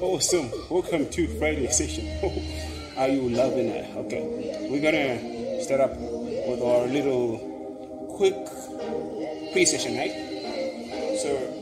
Awesome. Welcome to Friday session. Are you loving it? Okay. We're gonna start up with our little quick pre-session, right? So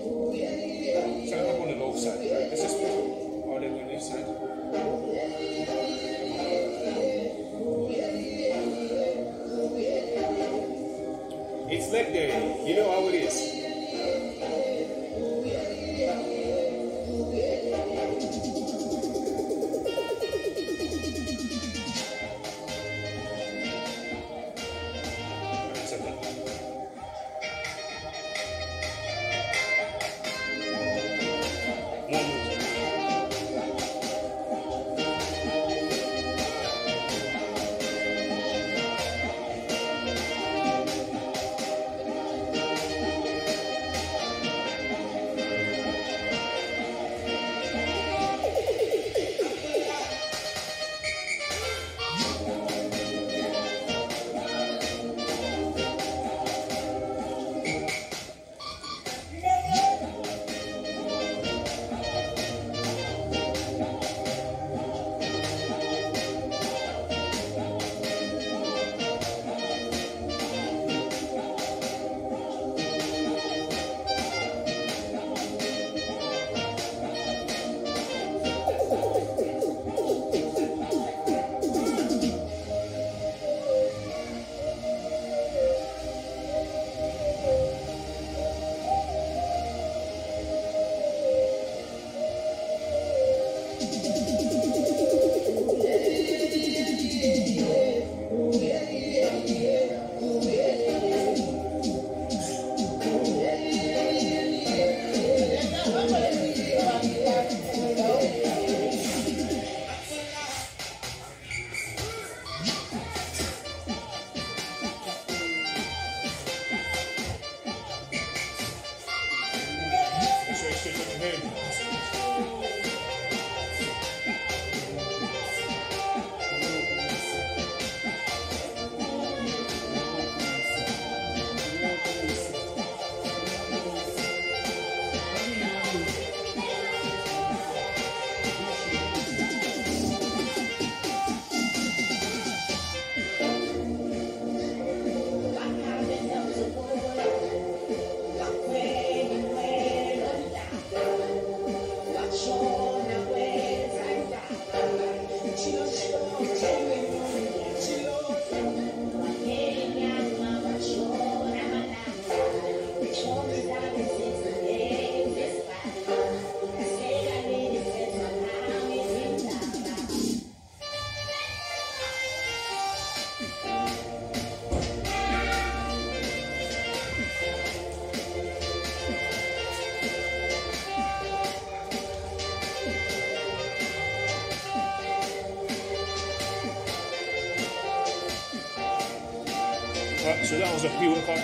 Alright, so that was a pre-workout.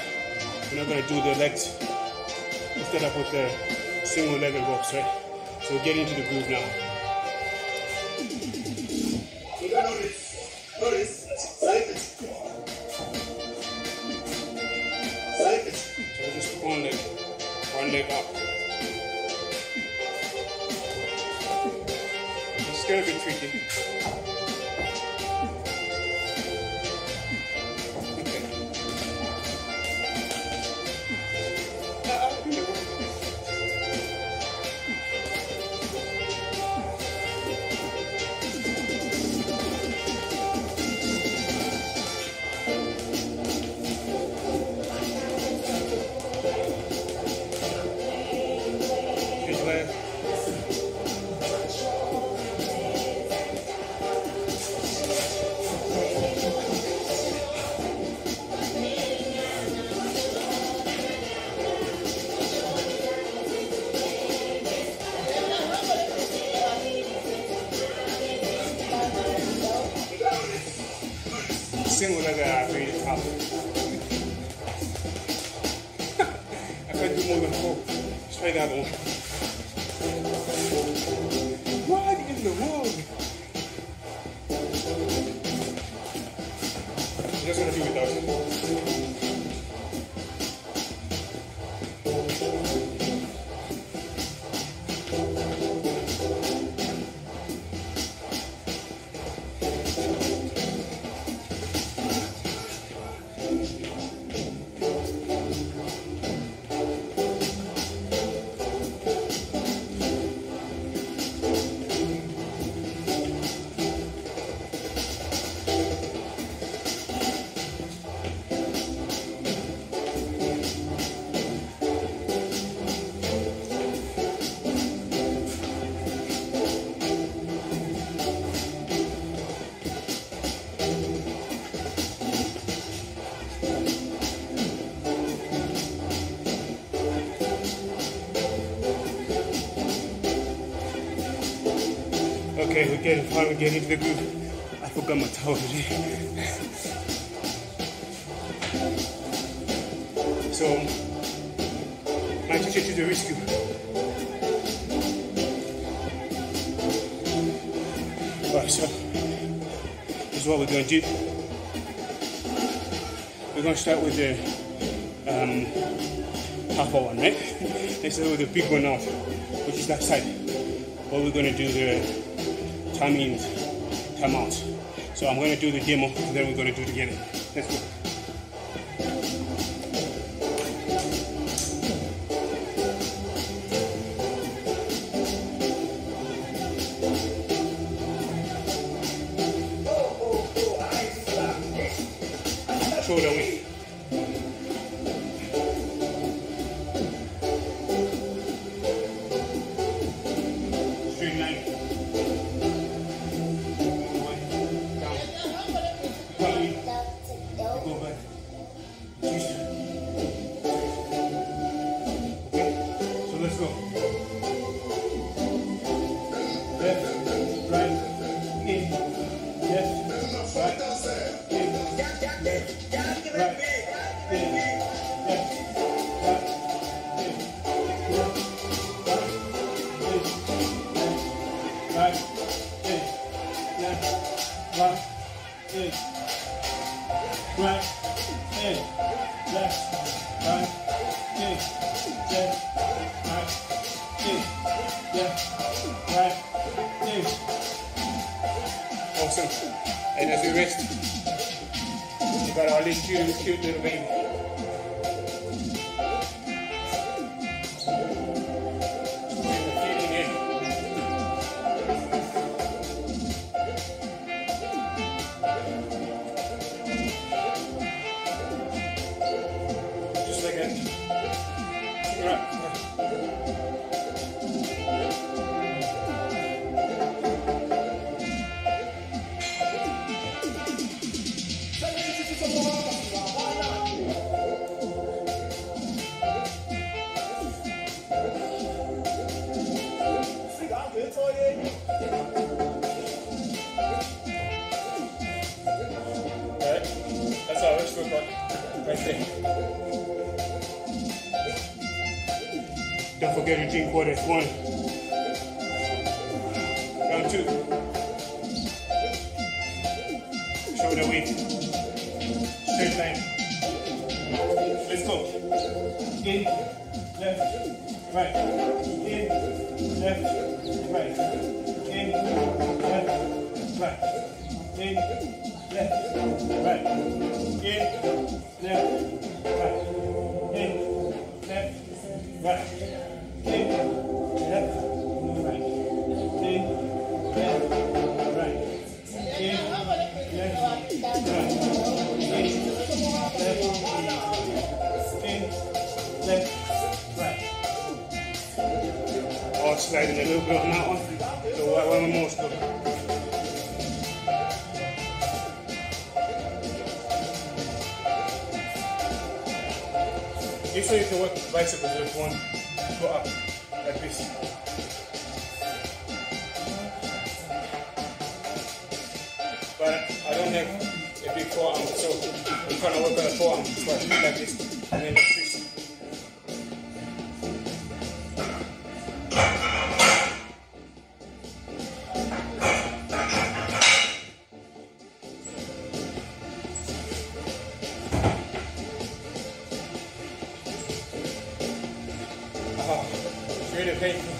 We're now gonna do the legs. Instead up with the single legged walks, right? So we're getting into the groove now. Single leg I made it top. I can't do more than four. Try the other one. Okay, we're getting finally getting into the groove. I forgot my towel today. So, my teacher to the rescue. Alright, so this is what we're going to do. We're going to start with the um, half one, right? Let's start with the big one now, which is that side. What we're going to do the time in, time out. So I'm going to do the demo, and then we're going to do it together. Let's go. Shoulder width. little bit. Forget to. One. Round two. Shoulder weight. Straight line. Let's go. In, left, right. In, left, right. In, left, right. In, left, right. In, left, right. In, left, right sliding a little bit on that one. So what one more still. Usually you can work with bicycles if one go up like this. But I don't have a big forearm, so I'm trying to work on the forearm first, like this, Thank you.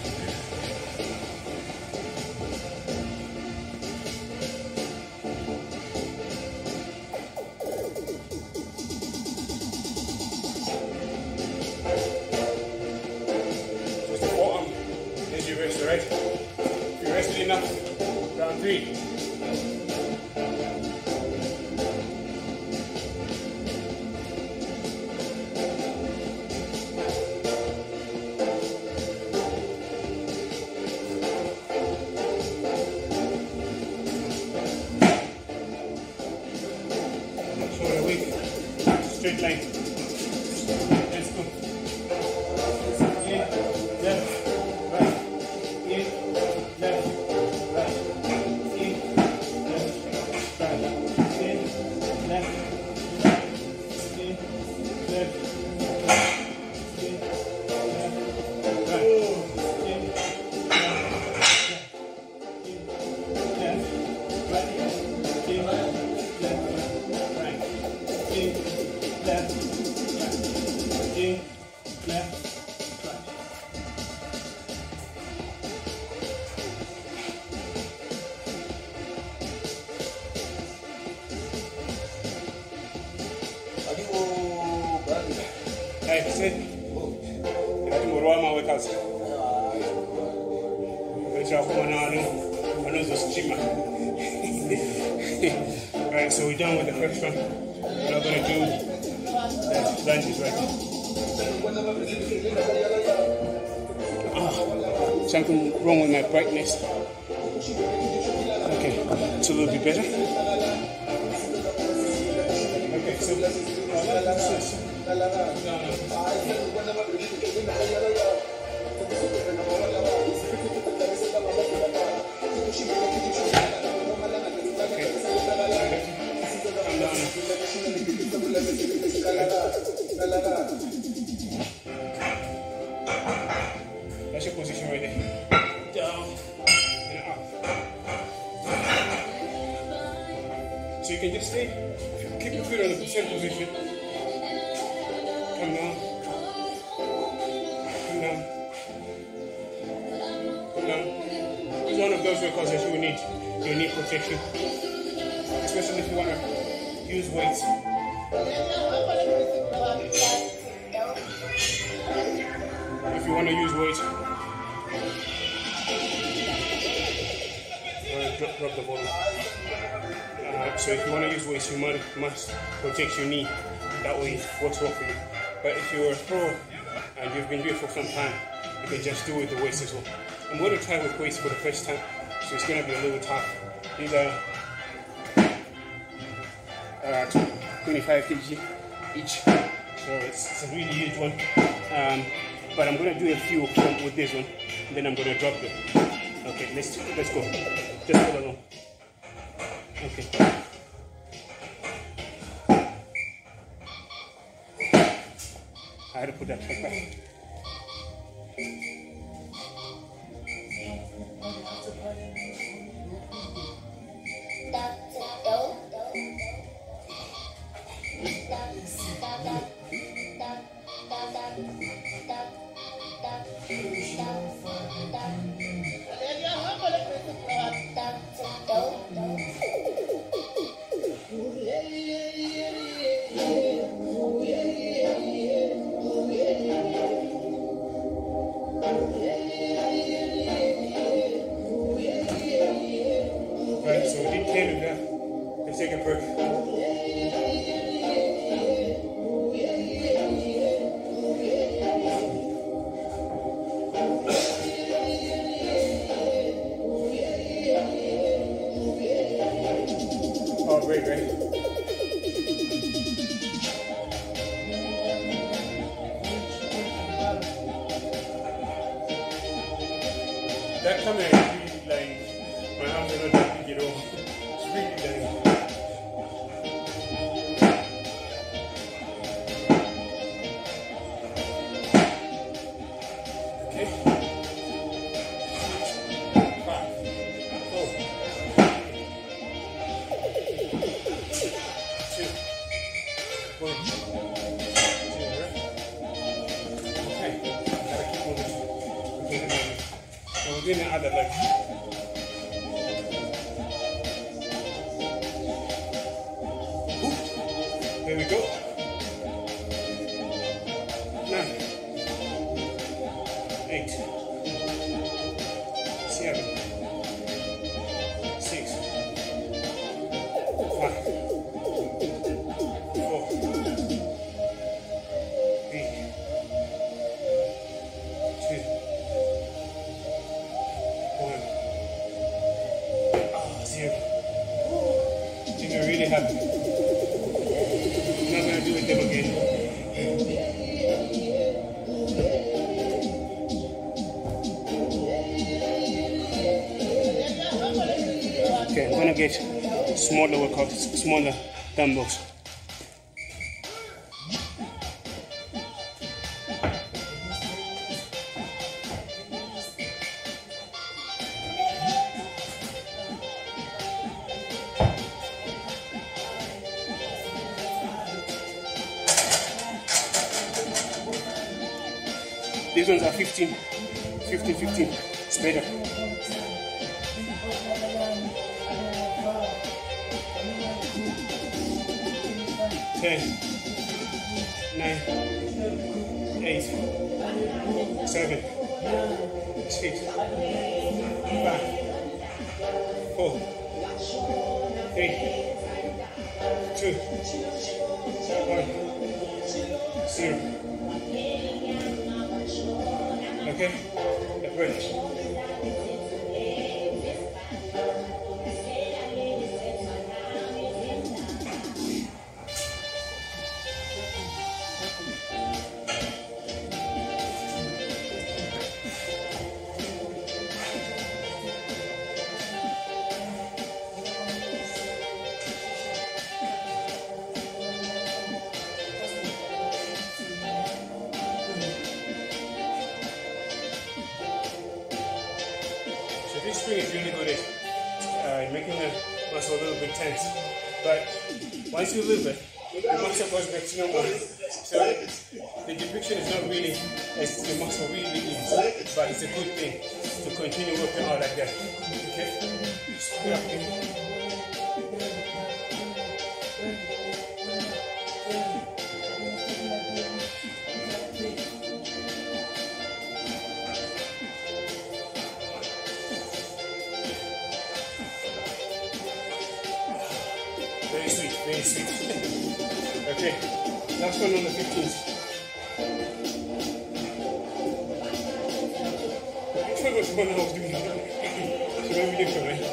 that. Something wrong with my brightness. Okay, it's a little bit better. Okay, so uh, can just stay, keep your feet on the same position. Come down. Come down. Come down. It's one of those workouts that you will need. You need protection. Especially if you want to use weights. If you want to use weights, the. Uh, so if you want to use weights, you must, protect your knee. That way it works well for you. But if you're a pro and you've been doing it for some time, you can just do it with the weights as well. I'm going to try with weights for the first time, so it's going to be a little tough. These are uh, 25 kg each. So it's, it's a really huge one. Um, but I'm gonna do a few with this one, then I'm gonna drop them. Okay, let's let's go. Just put it on. Okay. I had to put that back. Really like my are not that big at all. Get smaller workouts, smaller dumbbells. 10, 9, 8, 7, 6, 5, 4, 3, 2, 1, 0. Okay? Get bridge. This is really good at uh, making the muscle a little bit tense. But once you lose it, the muscle goes back to normal. So the depiction is not really as the muscle really is, but it's a good thing to continue working out like that. Okay? Yeah. Very okay, last one on the 15th. Which one was one I was doing? so maybe different, right?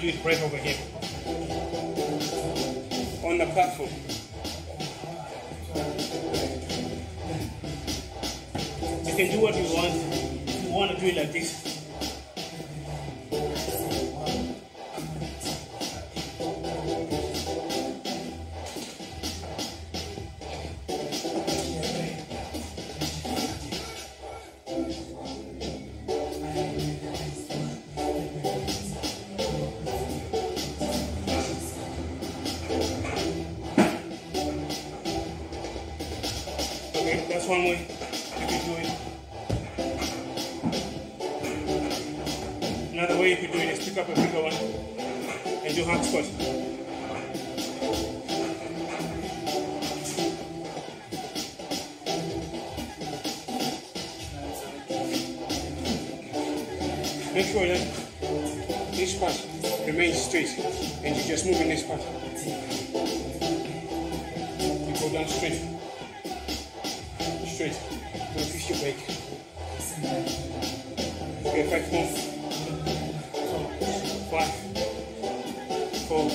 Do it right over here. On the platform. You can do what you want. If you want to do it like this. One way you could do it. Another way you could do it is pick up a bigger one and do hand squat. Make sure that this part remains straight and you just move in this part. You go down straight straight. Don't your break. Okay, five more. Five, four,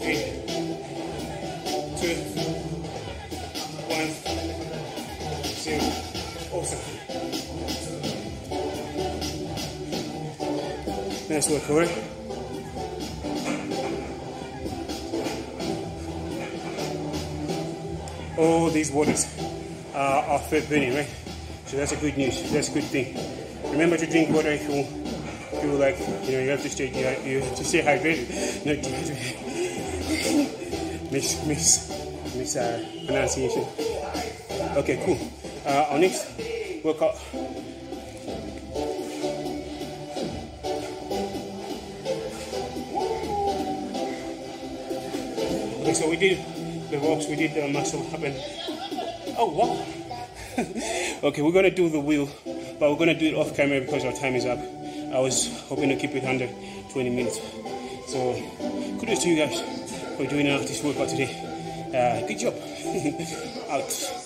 three, two, one. Awesome. Nice work, alright? all these waters are fat burning, right? So that's a good news. That's a good thing. Remember to drink water if you feel like you know you have to stay you have to stay hydrated, not dehydrated. miss miss miss uh, pronunciation. Okay, cool. Uh, our next workout. Okay, so we did the rocks, we did the muscle up and oh wow. okay, we're gonna do the wheel, but we're gonna do it off camera because our time is up. I was hoping to keep it under 20 minutes. So kudos to you guys for doing uh, this workout today. Uh, good job. Out.